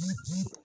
Mm-hmm.